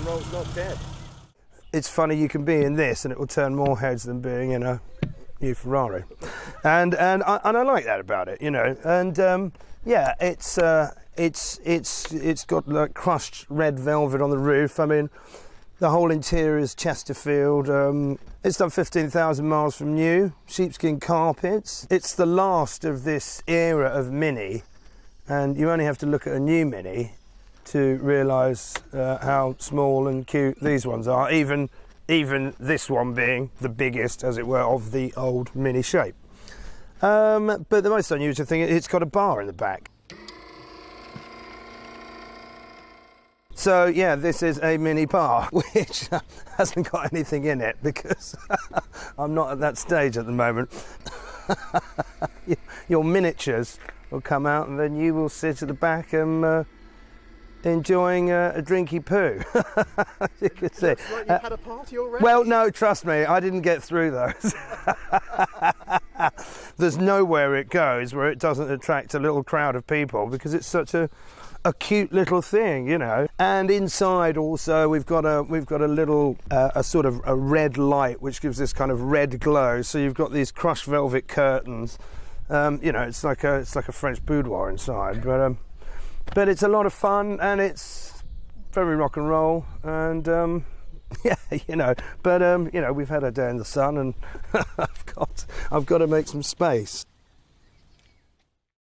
roll's not dead. It's funny you can be in this and it will turn more heads than being in a new Ferrari, and and I, and I like that about it, you know. And um, yeah, it's uh, it's it's it's got like crushed red velvet on the roof. I mean, the whole interior is Chesterfield. Um, it's done 15,000 miles from new. Sheepskin carpets. It's the last of this era of Mini, and you only have to look at a new Mini to realise uh, how small and cute these ones are. Even even this one being the biggest, as it were, of the old Mini shape. Um, but the most unusual thing, it's got a bar in the back. So yeah, this is a mini bar, which hasn't got anything in it because I'm not at that stage at the moment. Your miniatures will come out, and then you will sit at the back and uh, enjoying uh, a drinky poo. As you could see. Like you've Uh, had a party already. well, no, trust me, I didn't get through those. There's nowhere it goes where it doesn't attract a little crowd of people because it's such a a cute little thing, you know. And inside also we've got a we've got a little uh, a sort of a red light which gives this kind of red glow. So you've got these crushed velvet curtains. Um, you know, it's like a it's like a French boudoir inside, but um, but it's a lot of fun and it's very rock and roll and um, yeah, you know. But um, you know, we've had a day in the sun, and I've got I've got to make some space.